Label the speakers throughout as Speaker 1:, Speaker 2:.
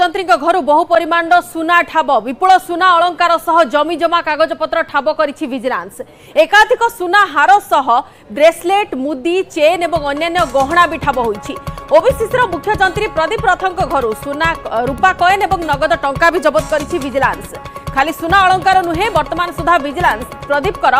Speaker 1: ଯନ୍ତ୍ରୀଙ୍କ ଘରୁ ବହୁ ପରିମାଣର ସୁନା ଠାବ ବିପୁଳ ସୁନା ଅଳଙ୍କାର ସହ ଜମିଜମା କାଗଜପତ୍ର ଠାବ କରିଛି ଭିଜିଲାନ୍ସ ଏକାଧିକ ସୁନା ହାର ସହ ବ୍ରେସଲେଟ୍ ମୁଦି ଚେନ୍ ଏବଂ ଅନ୍ୟାନ୍ୟ ଗହଣା ବି ଠାବ ହୋଇଛି ଓବିସିସିର ମୁଖ୍ୟ ଯନ୍ତ୍ରୀ ପ୍ରଦୀପ ରଥଙ୍କ ଘରୁ ସୁନା ରୂପା କଏନ୍ ଏବଂ ନଗଦ ଟଙ୍କା ବି ଜବତ କରିଛି ଭିଜିଲାନ୍ସ ଖାଲି ସୁନା ଅଳଙ୍କାର ନୁହେଁ ବର୍ତ୍ତମାନ ସୁଦ୍ଧା ଭିଜିଲାନ୍ସ ପ୍ରଦୀପଙ୍କର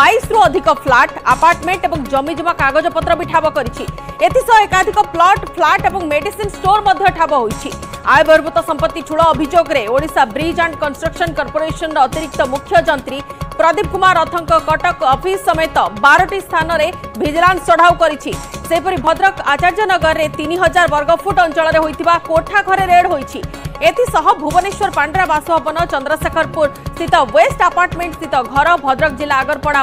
Speaker 1: ବାଇଶରୁ ଅଧିକ ଫ୍ଲାଟ୍ ଆପାର୍ଟମେଣ୍ଟ ଏବଂ ଜମିଜମା କାଗଜପତ୍ର ବି ଠାବ କରିଛି ଏଥିସହ ଏକାଧିକ প্লট ଫ୍ଲାଟ୍ ଏବଂ ମେଡ଼ିସିନ୍ ଷ୍ଟୋର୍ ମଧ୍ୟ ଠାବ ହୋଇଛି ଆୟ ବହିର୍ଭୂତ ସମ୍ପତ୍ତି ଠୁଳ ଅଭିଯୋଗରେ ଓଡ଼ିଶା ବ୍ରିଜ୍ ଆଣ୍ଡ କନ୍ଷ୍ଟ୍ରକ୍ସନ୍ କର୍ପୋରେସନର ଅତିରିକ୍ତ ମୁଖ୍ୟ ଯନ୍ତ୍ରୀ ପ୍ରଦୀପ କୁମାର ରଥଙ୍କ କଟକ ଅଫିସ୍ ସମେତ ବାରଟି ସ୍ଥାନରେ ଭିଜିଲାନ୍ସ ଚଢ଼ାଉ କରିଛି ସେହିପରି ଭଦ୍ରକ ଆଚାର୍ଯ୍ୟନଗରରେ ତିନି ହଜାର ବର୍ଗଫୁଟ ଅଞ୍ଚଳରେ ହୋଇଥିବା କୋଠା ଘରେ ରେଡ୍ ହୋଇଛି ଏଥିସହ ଭୁବନେଶ୍ୱର ପାଣ୍ଡ୍ରା ବାସଭବନ ଚନ୍ଦ୍ରଶେଖରପୁର ସ୍ଥିତ ୱେଷ୍ଟ ଆପାର୍ଟମେଣ୍ଟ ସ୍ଥିତ ଘର ଭଦ୍ରକ ଜିଲ୍ଲା ଆଗରପଡ଼ା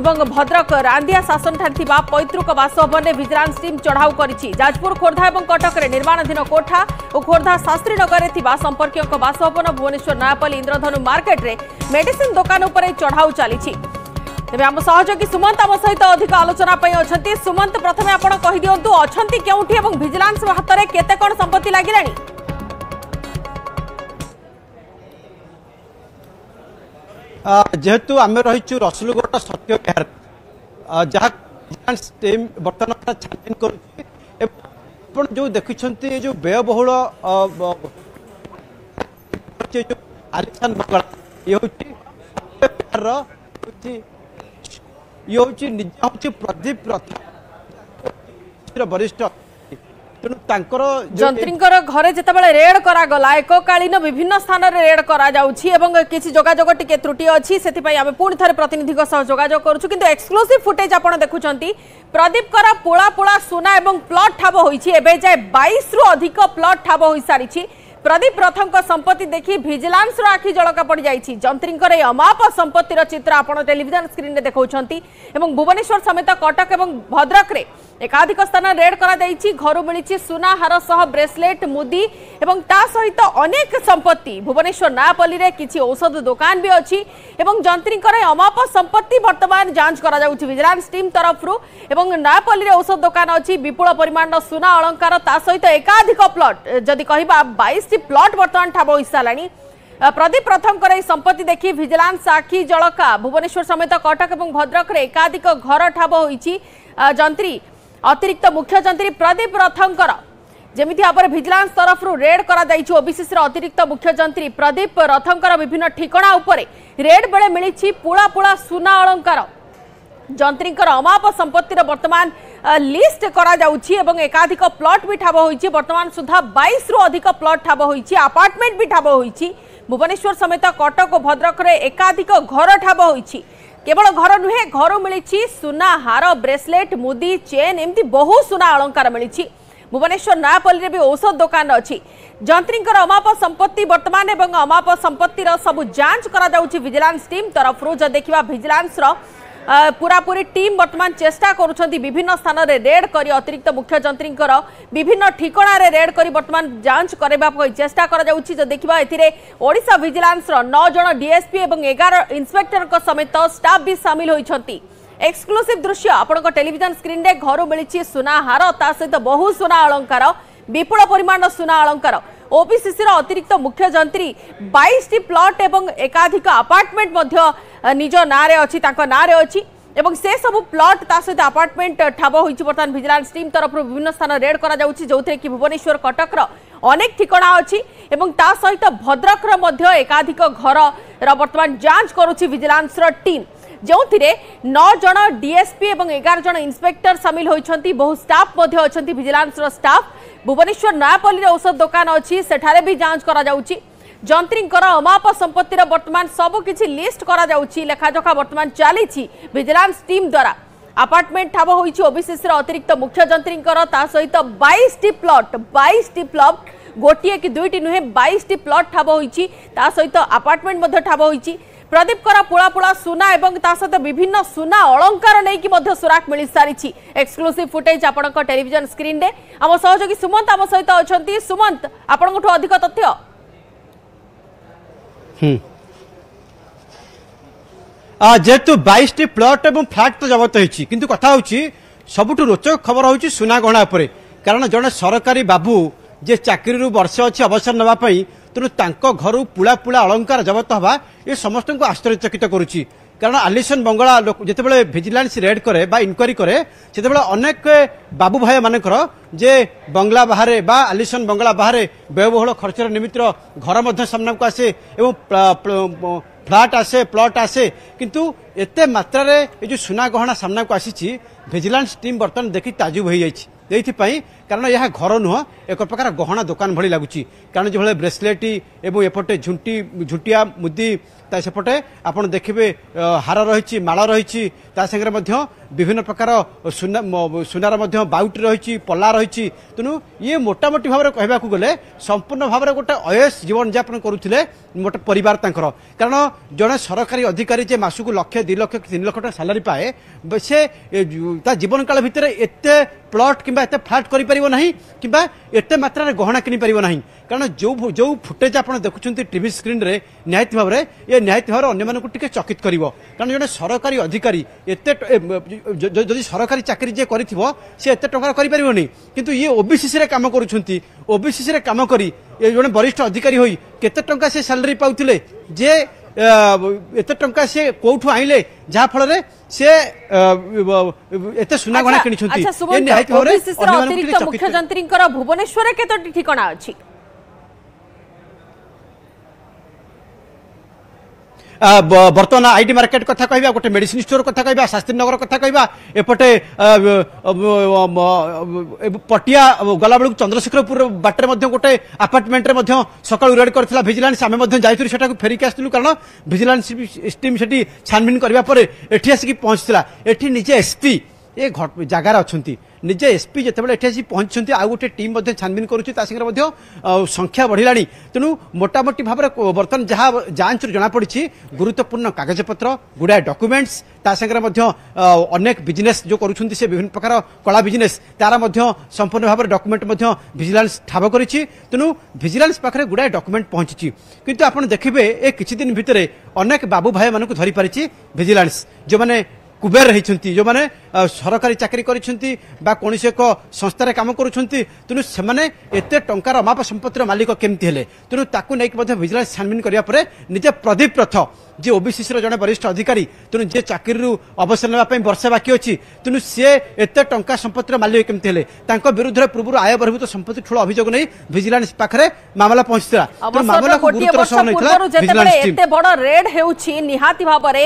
Speaker 1: এবং ভদ্রক রান্দিয়া শাসনঠার থিবা পৈতৃক বাসভবনে ভিজিলান্স টিম চড়াও করেছে যাজপুর খোর্ধা এবং কটকরে নির্মাণাধীন কোঠা ও খোর্ধা শাস্ত্রীনগরে থিবা সম্পর্কীয় বাসভবন ভুবনেশ্বর নয়াপল্লী ইন্দ্রধনু মার্কেটে মেডিসিন দোকান উপরে চড়াও চালিছে তেমনি আমার সহযোগী সুমন্ত আমার সহিত অধিক আলোচনা অনেক সুমন্ত প্রথমে আপনার কহিদিও অনেক কেউঠি এবং ভিজিলান্স হাতের কেতে কোণ সম্পত্তি লাগিলানি
Speaker 2: जेहेतु आम रही रसुलगढ़ सत्य विहार जहाँ टीम बर्तमान छानबीन कर देखते जो व्ययबहुल आलिशान बंगला ये हूँ ये हूँ निज हूँ प्रदीप रथ वरिष्ठ
Speaker 1: ଯନ୍ତ୍ରୀଙ୍କର ଘରେ ଯେତେବେଳେ ରେଡ୍ କରାଗଲା ଏକକାଳୀନ ବିଭିନ୍ନ ସ୍ଥାନରେ ରେଡ୍ କରାଯାଉଛି ଏବଂ କିଛି ଯୋଗାଯୋଗ ଟିକେ ତ୍ରୁଟି ଅଛି ସେଥିପାଇଁ ଆମେ ପୁଣି ଥରେ ପ୍ରତିନିଧିଙ୍କ ସହ ଯୋଗାଯୋଗ କରୁଛୁ କିନ୍ତୁ ଏକ୍ସକ୍ଲୁସିଭ୍ ଫୁଟେଜ୍ ଆପଣ ଦେଖୁଛନ୍ତି ପ୍ରଦୀପଙ୍କର ପୁଳା ପୁଳା ସୁନା ଏବଂ ପ୍ଲଟ୍ ଠାବ ହୋଇଛି ଏବେ ଯାଏ ବାଇଶରୁ ଅଧିକ ପ୍ଲଟ୍ ଠାବ ହୋଇସାରିଛି প্রদীপ রথঙ্ সম্পত্তি দেখি ভিজিলান্সর আখি জলকা পড়ি যাই যন্ত্রীঙ্কর এই অমাপ সম্পত্তির চিত্র আপনার টেলিভিজন স্ক্রিনে দেখছেন এবং ভুবনেশ্বর সমেত কটক এবং ভদ্রকরে একাধিক স্থান রেড করা যাইছি ঘর মিছে সুনাহার সহ ব্রেসলেট মুদি এবং তা সহিত অনেক সম্পত্তি ভুবনেশ্বর নাপল্লীরে কিছু ঔষধ দোকান বি অছি এবং যন্ত্রীঙ্কর এই অমাপ সম্পত্তি বর্তমান যাঞ্চ করা যাচ্ছে ভিজিলান্স টিম তরফরু এবং নাপল্লীরে ঔষধ দোকান অছি বিপুল পরিমাণর সুনা অলঙ্কার তা সহিত একাধিক প্লট যদি কহবা বাইশ সি প্লট বৰ্তমান ঠাব হৈছলাণী প্ৰদীপ প্ৰথমকৰ সম্পত্তি দেখি ভিজিলান্স সাখী জলকা ভুবনেশ্বৰ সমেত কটক আৰু ভদ্ৰকৰে একাধিক ঘৰ ঠাব হৈছি জন্ত্ৰী অতিক্ৰিত মুখ্য জন্ত্ৰী প্ৰদীপ ৰথংকৰ জেমিতি আপৰ ভিজিলান্স তৰফৰ ৰেড কৰা গৈছি OBCC ৰ অতিক্ৰিত মুখ্য জন্ত্ৰী প্ৰদীপ ৰথংকৰ বিভিন্ন ঠিকাণা ওপৰে ৰেড বলে مليছি পুলা পুলা সোনা অলংকাৰ জন্ত্ৰীৰ অমাৱ সম্পত্তিৰ বৰ্তমান लिस्ट कराधिक प्लट भी ठाबो हो बर्तमान सुधा 22 रु अधिक प्लट ठाबो होईची अपार्टमेंट भी ठाबो हो भुवनेश्वर समेत कटक भद्रक एकाधिक घर ठाबो होईची केवल घर नुहे घर मिली सुना हार ब्रेसलेट मुदी चेन एमती बहु सुना अलंकार मिली भुवनेश्वर नयापल्ली भी औषध दुकान अच्छी जंत्री अमाप संपत्ति वर्तमान एवं अमाप संपत्तिर सब जांच करा जाउची तरफ रो देखा विजिलेंस पूरा पूरी टीम बर्तमान चेष्टा करुँच स्थान रेड कर अतिरिक्त मुख्यमंत्री विभिन्न ठिकणार रेड कर बर्तमान जांच करने चेषा कर देखा एशा भिजिलांस नौ जन डीएसपी और एगार इन्स्पेक्टर समेत स्टाफ भी सामिल होती एक्सक्लूसीव दृश्य आपंक टेलीजन स्क्रीन रे घर मिली सुनाहार ता सहित बहु सुना अलंकार विपुल परिमाण सुना अलंकार ওবিসিসির অতিরিক্ত মুখ্য যন্ত্রী বাইশটি প্লট এবং একাধিক আপার্টমেন্ট মধ্য নিজ নাঁরে অছি তাঁর নাঁরে অছি এবং সে সব প্লট তা সহ আপার্টমেন্ট ঠাব হয়েছে বর্তমান ভিজিলান্স টিম তরফর বিভিন্ন স্থান রেড করা যাচ্ছে যে কি ভুবনেশ্বর কটকর অনেক ঠিকনা অছি এবং তা সহিত ভদ্রকর মধ্য একাধিক ঘরর বর্তমান যাঞ্চ করুছি ভিজিলান্সর টিম ଯେଉଁଥିରେ ନଅ ଜଣ ଡିଏସ୍ପି ଏବଂ ଏଗାର ଜଣ ଇନ୍ସପେକ୍ଟର ସାମିଲ ହୋଇଛନ୍ତି ବହୁ ଷ୍ଟାଫ୍ ମଧ୍ୟ ଅଛନ୍ତି ଭିଜିଲାନ୍ସର ଷ୍ଟାଫ୍ ଭୁବନେଶ୍ୱର ନୟାପଲ୍ଲୀରେ ଔଷଧ ଦୋକାନ ଅଛି ସେଠାରେ ବି ଯାଞ୍ଚ କରାଯାଉଛି ଯନ୍ତ୍ରୀଙ୍କର ଅମାପ ସମ୍ପତ୍ତିର ବର୍ତ୍ତମାନ ସବୁକିଛି ଲିଷ୍ଟ କରାଯାଉଛି ଲେଖାଯୋଖା ବର୍ତ୍ତମାନ ଚାଲିଛି ଭିଜିଲାନ୍ସ ଟିମ୍ ଦ୍ୱାରା ଆପାର୍ଟମେଣ୍ଟ ଠାବ ହୋଇଛି ଓବିସିସିର ଅତିରିକ୍ତ ମୁଖ୍ୟ ଯନ୍ତ୍ରୀଙ୍କର ତା ସହିତ ବାଇଶଟି ପ୍ଲଟ୍ ବାଇଶଟି ପ୍ଲଟ୍ ଗୋଟିଏ କି ଦୁଇଟି ନୁହେଁ ବାଇଶଟି ପ୍ଲଟ୍ ଠାବ ହୋଇଛି ତା ସହିତ ଆପାର୍ଟମେଣ୍ଟ ମଧ୍ୟ ଠାବ ହୋଇଛି ପ୍ରଦୀପ ପୋଳା ପୋଳା ସୁନା ଏବଂ ତା ସହିତ ବିଭିନ୍ନ ସୁନା ଅଳଙ୍କାର ନେଇକି ମଧ୍ୟ ସୁରାକ ମିଳିସାରିଛି ଏକ୍ସକ୍ଲୁସିଭ ଫୁଟେଜ ଆପଣଙ୍କ ଟେଲିଭିଜନ ସ୍କ୍ରିନରେ ଆମ ସହଯୋଗୀ ସୁମନ୍ତ ଆମ ସହିତ ଅଛନ୍ତି ସୁମନ୍ତ ଆପଣଙ୍କଠୁ ଅଧିକ ତଥ୍ୟ
Speaker 2: ଯେହେତୁ ବାଇଶଟି ପ୍ଲଟ ଏବଂ ଫ୍ଲାଟ ତ ଜବତ ହୋଇଛି କିନ୍ତୁ କଥା ହେଉଛି ସବୁଠୁ ରୋଚକ ଖବର ହେଉଛି ସୁନା ଗହଣା ଉପରେ କାରଣ ଜଣେ ସରକାରୀ ବାବୁ ଯେ ଚାକିରିରୁ ବର୍ଷେ ଅଛି ଅବସର ନେବା ପାଇଁ ତେଣୁ ତାଙ୍କ ଘରୁ ପୁଳା ପୁଳା ଅଳଙ୍କାର ଜବତ ହେବା ଏ ସମସ୍ତଙ୍କୁ ଆଶ୍ଚର୍ଯ୍ୟଚକିତ କରୁଛି କାରଣ ଆଲିସନ ବଙ୍ଗଳା ଯେତେବେଳେ ଭିଜିଲାନ୍ସ ରେଡ୍ କରେ ବା ଇନକ୍ୱାରି କରେ ସେତେବେଳେ ଅନେକ ବାବୁ ଭାଇମାନଙ୍କର ଯେ ବଙ୍ଗଳା ବାହାରେ ବା ଆଲିସନ ବଙ୍ଗଳା ବାହାରେ ବ୍ୟୟବହୁଳ ଖର୍ଚ୍ଚର ନିମିତ୍ତ ଘର ମଧ୍ୟ ସାମ୍ନାକୁ ଆସେ ଏବଂ ଫ୍ଲାଟ୍ ଆସେ ପ୍ଲଟ୍ ଆସେ କିନ୍ତୁ ଏତେ ମାତ୍ରାରେ ଏ ଯେଉଁ ସୁନା ଗହଣା ସାମ୍ନାକୁ ଆସିଛି ଭିଜିଲାନ୍ସ ଟିମ୍ ବର୍ତ୍ତମାନ ଦେଖି ତାଜୁବ ହୋଇଯାଇଛି ଏଇଥିପାଇଁ କାରଣ ଏହା ଘର ନୁହଁ ଏକ ପ୍ରକାର ଗହଣା ଦୋକାନ ଭଳି ଲାଗୁଛି କାରଣ ଯେଭଳି ବ୍ରେସଲେଟ୍ ଏବଂ ଏପଟେ ଝୁଣ୍ଟି ଝୁଟିଆ ମୁଦି ତା ସେପଟେ ଆପଣ ଦେଖିବେ ହାର ରହିଛି ମାଳ ରହିଛି ତା ସାଙ୍ଗରେ ମଧ୍ୟ ବିଭିନ୍ନ ପ୍ରକାର ସୁନା ସୁନାର ମଧ୍ୟ ବାଉଟି ରହିଛି ପଲା ରହିଛି ତେଣୁ ଇଏ ମୋଟାମୋଟି ଭାବରେ କହିବାକୁ ଗଲେ ସମ୍ପୂର୍ଣ୍ଣ ଭାବରେ ଗୋଟେ ଅୟସ ଜୀବନଯାପନ କରୁଥିଲେ ଗୋଟେ ପରିବାର ତାଙ୍କର କାରଣ ଜଣେ ସରକାରୀ ଅଧିକାରୀ ଯେ ମାସକୁ ଲକ୍ଷେ ଦୁଇ ଲକ୍ଷ ତିନି ଲକ୍ଷ ଟଙ୍କା ସାଲାରୀ ପାଏ ସେ ତା ଜୀବନକାଳ ଭିତରେ ଏତେ ପ୍ଲଟ୍ କିମ୍ବା ଏତେ ଫ୍ଲାଟ୍ କରିପାରିବ পারিব না কিংবা এতে মাত্রার গহনা পারিব না কারণ যে ফুটেজ আপনার দেখুম টিভি স্ক্রিনে নিহতি ভাবে এ নিহতি ভাবে অন্য মানুষ টিকি চকিত করব কারণ জন সরকারি অধিকারী এত যদি সরকারি চাকরি যে করে সে এত টাকা করে পারি পারব কিন্তু ইয়ে ওবিসিসি কাম করছেন ওবিসিসি কাম করে জন বরিষ্ঠ অধিকারী হয়ে কত টাকা সে স্যালারি পাওলে যে ଏତେ ଟଙ୍କା ସେ କୋଉଠୁ ଆଣିଲେ ଯାହାଫଳରେ ସେ ଏତେ
Speaker 1: ସୁନାଗଣା
Speaker 2: କିଣିଛନ୍ତି
Speaker 1: ମୁଖ୍ୟଯନ୍ତ୍ରୀଙ୍କର ଭୁବନେଶ୍ୱରରେ କେତୋଟି ଠିକଣା ଅଛି
Speaker 2: ବର୍ତ୍ତମାନ ଆଇ ଡି ମାର୍କେଟ କଥା କହିବା ଗୋଟେ ମେଡିସିନ ଷ୍ଟୋର କଥା କହିବା ଶାସ୍ତ୍ରୀ ନଗର କଥା କହିବା ଏପଟେ ପଟିଆ ଗଲାବେଳକୁ ଚନ୍ଦ୍ରଶେଖରପୁର ବାଟରେ ମଧ୍ୟ ଗୋଟେ ଆପାର୍ଟମେଣ୍ଟରେ ମଧ୍ୟ ସକାଳୁ ରେଡ୍ କରିଥିଲା ଭିଜିଲାନ୍ସ ଆମେ ମଧ୍ୟ ଯାଇଥିଲୁ ସେଟାକୁ ଫେରିକି ଆସିଥିଲୁ କାରଣ ଭିଜିଲାନ୍ସ ଟିମ୍ ସେଠି ଛାନଭିନ କରିବା ପରେ ଏଠି ଆସିକି ପହଞ୍ଚିଥିଲା ଏଠି ନିଜେ ଏସ୍ପି ଏ ଜାଗାରେ ଅଛନ୍ତି ନିଜେ ଏସ୍ପି ଯେତେବେଳେ ଏଠି ଆସି ପହଞ୍ଚିଛନ୍ତି ଆଉ ଗୋଟେ ଟିମ୍ ମଧ୍ୟ ଛାନବିନ କରୁଛି ତା ସାଙ୍ଗରେ ମଧ୍ୟ ସଂଖ୍ୟା ବଢ଼ିଲାଣି ତେଣୁ ମୋଟାମୋଟି ଭାବରେ ବର୍ତ୍ତମାନ ଯାହା ଯାଞ୍ଚରୁ ଜଣାପଡ଼ିଛି ଗୁରୁତ୍ୱପୂର୍ଣ୍ଣ କାଗଜପତ୍ର ଗୁଡ଼ାଏ ଡକ୍ୟୁମେଣ୍ଟସ୍ ତା ସାଙ୍ଗରେ ମଧ୍ୟ ଅନେକ ବିଜନେସ୍ ଯେଉଁ କରୁଛନ୍ତି ସେ ବିଭିନ୍ନ ପ୍ରକାର କଳା ବିଜନେସ୍ ତାର ମଧ୍ୟ ସମ୍ପୂର୍ଣ୍ଣ ଭାବରେ ଡକ୍ୟୁମେଣ୍ଟ ମଧ୍ୟ ଭିଜିଲାନ୍ସ ଠାବ କରିଛି ତେଣୁ ଭିଜିଲାନ୍ସ ପାଖରେ ଗୁଡ଼ାଏ ଡକ୍ୟୁମେଣ୍ଟ ପହଞ୍ଚିଛି କିନ୍ତୁ ଆପଣ ଦେଖିବେ ଏ କିଛି ଦିନ ଭିତରେ ଅନେକ ବାବୁ ଭାଇମାନଙ୍କୁ ଧରିପାରିଛି ଭିଜିଲାନ୍ସ ଯେଉଁମାନେ କୁବେର ହେଇଛନ୍ତି ଯେଉଁମାନେ ସରକାରୀ ଚାକିରି କରିଛନ୍ତି ବା କୌଣସି ଏକ ସଂସ୍ଥାରେ କାମ କରୁଛନ୍ତି ତେଣୁ ସେମାନେ ଏତେ ଟଙ୍କାର ଅମାପ ସମ୍ପତ୍ତିର ମାଲିକ କେମିତି ହେଲେ ତେଣୁ ତାକୁ ନେଇକି ମଧ୍ୟ ଭିଜିଲାନ୍ସ ଛାନବିନ କରିବା ପରେ ନିଜେ ପ୍ରଦୀପ ରଥ ଯିଏ ଓବିସିସିର ଜଣେ ବରିଷ୍ଠ ଅଧିକାରୀ ତେଣୁ ଯିଏ ଚାକିରିରୁ ଅବସର ନେବା ପାଇଁ ବର୍ଷେ ବାକି ଅଛି ତେଣୁ ସିଏ ଏତେ ଟଙ୍କା ସମ୍ପତ୍ତିର ମାଲିକ କେମିତି ହେଲେ ତାଙ୍କ ବିରୁଦ୍ଧରେ ପୂର୍ବରୁ ଆୟ ବହିର୍ଭୂତ ସମ୍ପତ୍ତି ଠୁଳ ଅଭିଯୋଗ ନେଇ ଭିଜିଲାନ୍ସ ପାଖରେ ମାମଲା ପହଞ୍ଚିଥିଲା ମାମଲାକୁ
Speaker 1: ଗୁରୁତ୍ୱର
Speaker 2: ସହ ନେଇଥିଲା ଭିଜିଲାନ୍ସ
Speaker 1: ଏତେ ବଡ଼ ରେଡ୍ ହେଉଛି ନିହାତି ଭାବରେ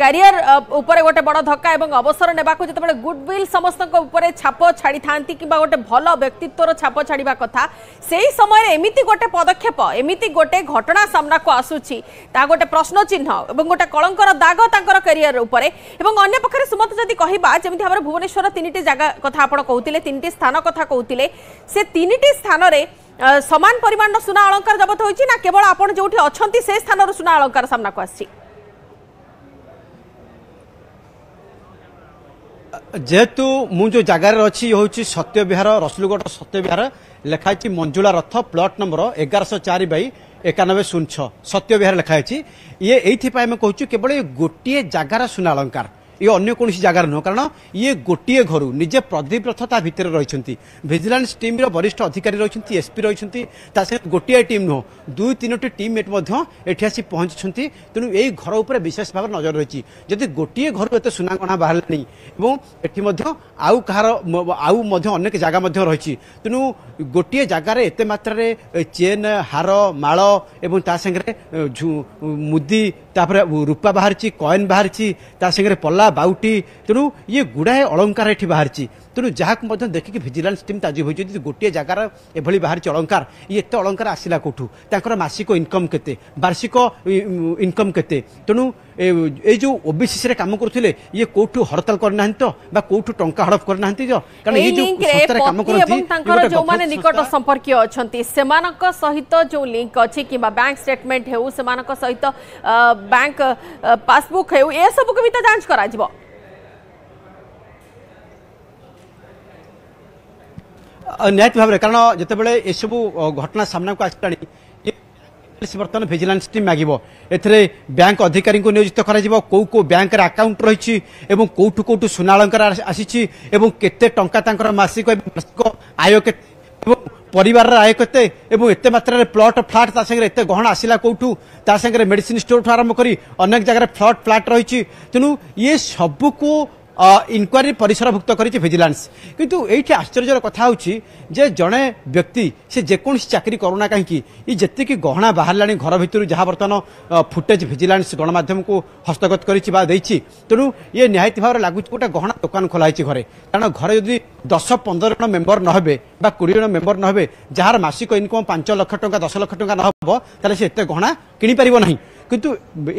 Speaker 1: କ୍ୟାରିୟର ଉପରେ ଗୋଟେ ବଡ଼ ଧକ୍କା ଏବଂ ଅବସର ହେବାକୁ ଯେତେବେଳେ ଗୁଡ୍ୱିଲ୍ ସମସ୍ତଙ୍କ ଉପରେ ଛାପ ଛାଡ଼ିଥାନ୍ତି କିମ୍ବା ଗୋଟେ ଭଲ ବ୍ୟକ୍ତିତ୍ୱର ଛାପ ଛାଡ଼ିବା କଥା ସେଇ ସମୟରେ ଏମିତି ଗୋଟେ ପଦକ୍ଷେପ ଏମିତି ଗୋଟେ ଘଟଣା ସାମ୍ନାକୁ ଆସୁଛି ତାହା ଗୋଟେ ପ୍ରଶ୍ନଚିହ୍ନ ଏବଂ ଗୋଟେ କଳଙ୍କର ଦାଗ ତାଙ୍କର କ୍ୟାରିୟର ଉପରେ ଏବଂ ଅନ୍ୟ ପକ୍ଷରେ ସୁମତ ଯଦି କହିବା ଯେମିତି ଆମର ଭୁବନେଶ୍ୱର ତିନିଟି ଜାଗା କଥା ଆପଣ କହୁଥିଲେ ତିନିଟି ସ୍ଥାନ କଥା କହୁଥିଲେ ସେ ତିନିଟି ସ୍ଥାନରେ ସମାନ ପରିମାଣର ସୁନା ଅଳଙ୍କାର ଜବତ ହୋଇଛି ନା କେବଳ ଆପଣ ଯେଉଁଠି ଅଛନ୍ତି ସେ ସ୍ଥାନରୁ ସୁନା ଅଳଙ୍କାର ସାମ୍ନାକୁ ଆସିଛି
Speaker 2: ଯେହେତୁ ମୁଁ ଯେଉଁ ଜାଗାରେ ଅଛି ଇଏ ହେଉଛି ସତ୍ୟବିହାର ରସୁଲଗଡ଼ ସତ୍ୟବିହାର ଲେଖା ହେଇଛି ମଞ୍ଜୁଳା ରଥ ପ୍ଲଟ୍ ନମ୍ବର ଏଗାରଶହ ଚାରି ବାଇ ଏକାନବେ ଶୂନ ଛଅ ସତ୍ୟବିହାର ଲେଖା ହେଇଛି ଇଏ ଏଇଥିପାଇଁ ଆମେ କହୁଛୁ କେବଳ ଗୋଟିଏ ଜାଗାର ସୁନାଳଙ୍କାର ଇଏ ଅନ୍ୟ କୌଣସି ଜାଗାରେ ନୁହଁ କାରଣ ଇଏ ଗୋଟିଏ ଘରୁ ନିଜେ ପ୍ରଦୀପ ରଥ ତା ଭିତରେ ରହିଛନ୍ତି ଭିଜିଲାନ୍ସ ଟିମ୍ର ବରିଷ୍ଠ ଅଧିକାରୀ ରହିଛନ୍ତି ଏସ୍ପି ରହିଛନ୍ତି ତା ସହିତ ଗୋଟିଏ ଟିମ୍ ନୁହଁ ଦୁଇ ତିନୋଟି ଟିମ୍ମେଟ୍ ମଧ୍ୟ ଏଠି ଆସି ପହଞ୍ଚିଛନ୍ତି ତେଣୁ ଏହି ଘର ଉପରେ ବିଶେଷ ଭାବରେ ନଜର ରହିଛି ଯଦି ଗୋଟିଏ ଘରୁ ଏତେ ସୁନାଗଣା ବାହାରିଲାଣି ଏବଂ ଏଠି ମଧ୍ୟ ଆଉ କାହାର ଆଉ ମଧ୍ୟ ଅନେକ ଜାଗା ମଧ୍ୟ ରହିଛି ତେଣୁ ଗୋଟିଏ ଜାଗାରେ ଏତେ ମାତ୍ରାରେ ଚେନ୍ ହାର ମାଳ ଏବଂ ତା ସାଙ୍ଗରେ ମୁଦି ତାପରେ ରୂପା ବାହାରିଛି କଏନ୍ ବାହାରିଛି ତା ସାଙ୍ଗରେ ପଲ୍ଲା କଳା ବାଉଟି ତେଣୁ ଇଏ ଗୁଡ଼ାଏ ଅଳଙ୍କାର ଏଠି ବାହାରିଛି तेणु जहाँ को देखिक भिजिलान्स टीम ताजी होती गोटे जगार एभली बाहर अलंकार ये एत अलंकार आसला कौटूर मसिक
Speaker 1: इनकम
Speaker 2: के वार्षिक
Speaker 1: इनकम
Speaker 2: के तेणु
Speaker 1: ये
Speaker 2: ओ
Speaker 1: बी
Speaker 2: सी
Speaker 1: सी
Speaker 2: काम
Speaker 1: ये
Speaker 2: कौटू
Speaker 1: हड़ताल
Speaker 2: करना
Speaker 1: तो कौटू टा हड़प करना तो कारण निकट संपर्क अच्छा सहित जो लिंक अच्छी बैंक स्टेटमेंट हो बैंक पासबुक हो सब कमी जांच
Speaker 2: कर ନିହାତି ଭାବରେ କାରଣ ଯେତେବେଳେ ଏସବୁ ଘଟଣା ସାମ୍ନାକୁ ଆସିଲାଣି ବର୍ତ୍ତମାନ ଭିଜିଲାନ୍ସ ଟିମ୍ ମାଗିବ ଏଥିରେ ବ୍ୟାଙ୍କ ଅଧିକାରୀଙ୍କୁ ନିୟୋଜିତ କରାଯିବ କେଉଁ କେଉଁ ବ୍ୟାଙ୍କର ଆକାଉଣ୍ଟ ରହିଛି ଏବଂ କେଉଁଠୁ କେଉଁଠୁ ସୁନାଳଙ୍କର ଆସିଛି ଏବଂ କେତେ ଟଙ୍କା ତାଙ୍କର ମାସିକ ମାସିକ ଆୟ କେତେ ଏବଂ ପରିବାରର ଆୟ କେତେ ଏବଂ ଏତେ ମାତ୍ରାରେ ପ୍ଲଟ୍ ଫ୍ଲାଟ୍ ତା ସାଙ୍ଗରେ ଏତେ ଗହଣ ଆସିଲା କେଉଁଠୁ ତା ସାଙ୍ଗରେ ମେଡ଼ିସିନ୍ ଷ୍ଟୋରଠୁ ଆରମ୍ଭ କରି ଅନେକ ଜାଗାରେ ପ୍ଲଟ୍ ଫ୍ଲାଟ୍ ରହିଛି ତେଣୁ ଇଏ ସବୁକୁ ইনকোয়ারি পরিসরভুক্ত করেছে ভিজিলান্স কিন্তু এইটি আশ্চর্যর কথা হচ্ছে যে জনে ব্যক্তি সে যেকোন চাকরি করু না কী ই যেতিকি গহনা বাহারা ঘর ভিতর যা বর্তমান ফুটেজ ভিজিলান্স গণমাধ্যমকে হস্তগত করেছে বা দিয়েছি তেমন ইয়ে নিহতি ভাবে লাগুছে গোটা গহনা দোকান খোলা হয়েছে ঘরে কারণ ঘরে যদি দশ পনেরো জন মেম্বর নহবে বা কোড়িয়ে জন মেম্বর নহবে যার মাসিক ইনকম পাঁচ লক্ষ টাকা দশ লক্ষ টাকা নহব তাহলে সে এত গহনা কিনিপার না କିନ୍ତୁ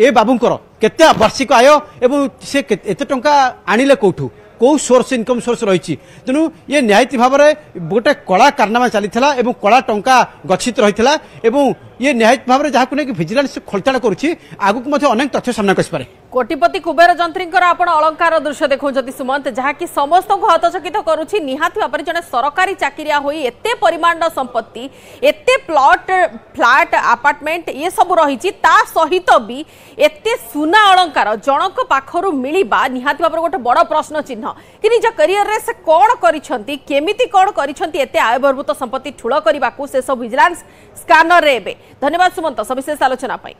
Speaker 2: ଏ ବାବୁଙ୍କର କେତେ ବାର୍ଷିକ ଆୟ ଏବଂ ସେ ଏତେ ଟଙ୍କା ଆଣିଲେ କେଉଁଠୁ କେଉଁ ସୋର୍ସ ଇନକମ୍ ସୋର୍ସ ରହିଛି ତେଣୁ ଇଏ ନିହାତି ଭାବରେ ଗୋଟେ କଳା କାରନାମା ଚାଲିଥିଲା ଏବଂ କଳା ଟଙ୍କା ଗଚ୍ଛିତ ରହିଥିଲା ଏବଂ ଇଏ ନିହାତି ଭାବରେ ଯାହାକୁ ନେଇକି ଭିଜିଲାନ୍ସ ଖୋଳତାଡ଼ କରୁଛି ଆଗକୁ ମଧ୍ୟ ଅନେକ ତଥ୍ୟ
Speaker 1: ସାମ୍ନାକୁ ଆସିପାରେ କୋଟିପତି କୁବେର ଯନ୍ତ୍ରୀଙ୍କର ଆପଣ ଅଳଙ୍କାର ଦୃଶ୍ୟ ଦେଖାଉଛନ୍ତି ସୁମନ୍ତ ଯାହାକି ସମସ୍ତଙ୍କୁ ହତଚକିତ କରୁଛି ନିହାତି ଭାବରେ ଜଣେ ସରକାରୀ ଚାକିରିଆ ହୋଇ ଏତେ ପରିମାଣର ସମ୍ପତ୍ତି ଏତେ ପ୍ଲଟ ଫ୍ଲାଟ ଆପାର୍ଟମେଣ୍ଟ ଇଏ ସବୁ ରହିଛି ତା ସହିତ ବି ଏତେ ସୁନା ଅଳଙ୍କାର ଜଣଙ୍କ ପାଖରୁ ମିଳିବା ନିହାତି ଭାବରେ ଗୋଟେ ବଡ଼ ପ୍ରଶ୍ନ ଚିହ୍ନ କି ନିଜ କ୍ୟାରିୟରରେ ସେ କ'ଣ କରିଛନ୍ତି କେମିତି କ'ଣ କରିଛନ୍ତି ଏତେ ଆୟବର୍ଭୂତ ସମ୍ପତ୍ତି ଠୁଳ କରିବାକୁ ସେସବୁ ଭିଜିଲାନ୍ସ ସ୍କାନରରେ ଏବେ ధన్యవాద సుమంత సవిశేష ఆలోచనపై